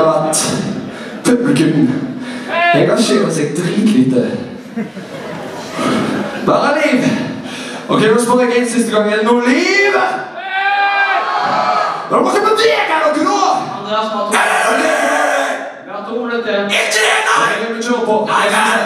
at publikum engasjerer seg dritlite. Bare liv! Ok, nå spør jeg en siste gang. Er det noe liv? Nå må ikke bevege dere nå! Andreas, vi har to- Ok, vi har minutter. Ikke det, nei! Nei, vil på. Nei, nei.